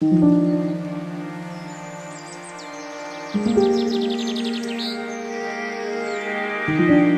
Thank you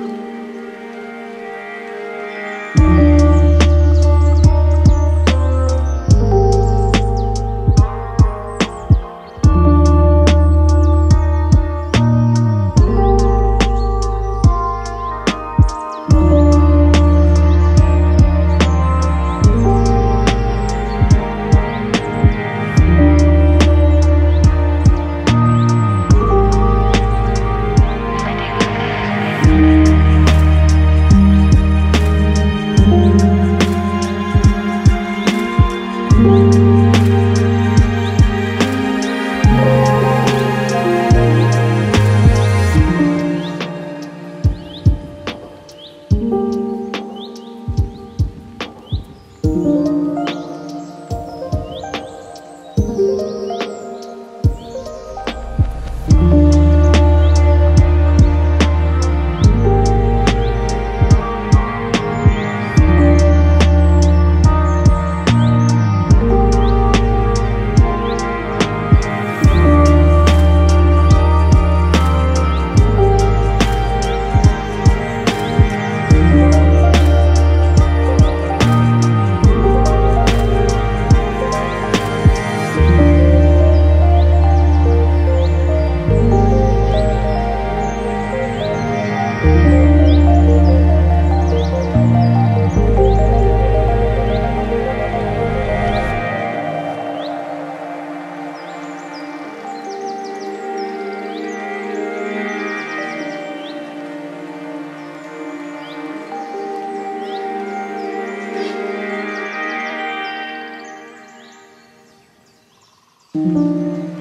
Música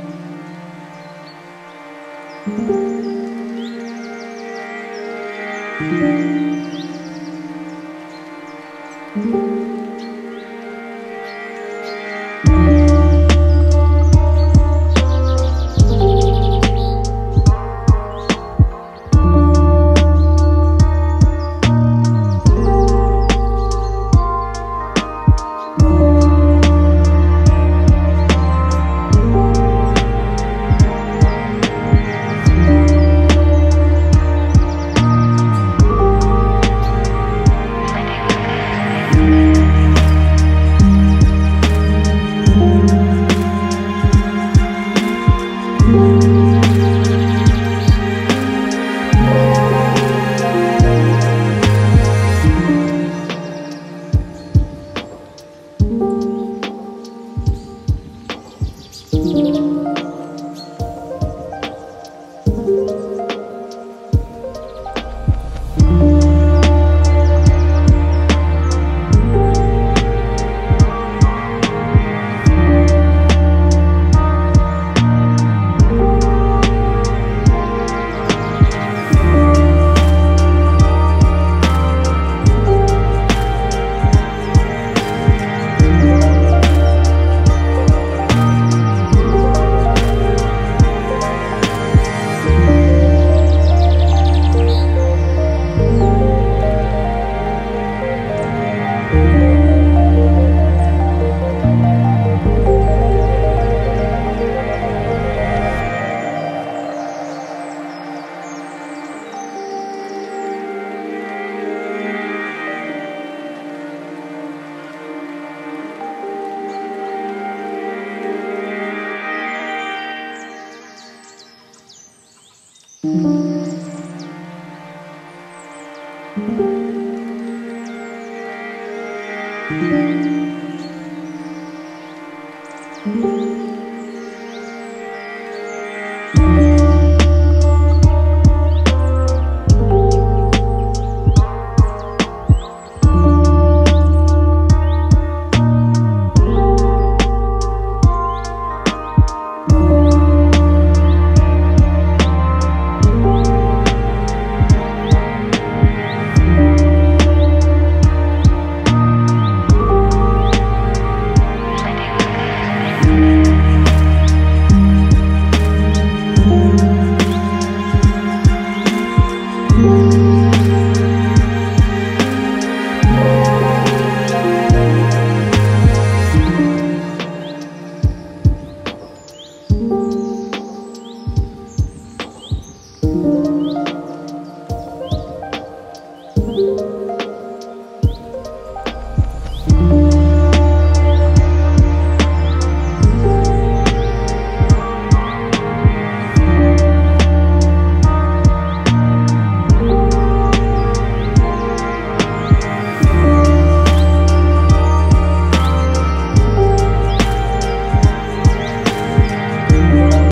Mm-hmm.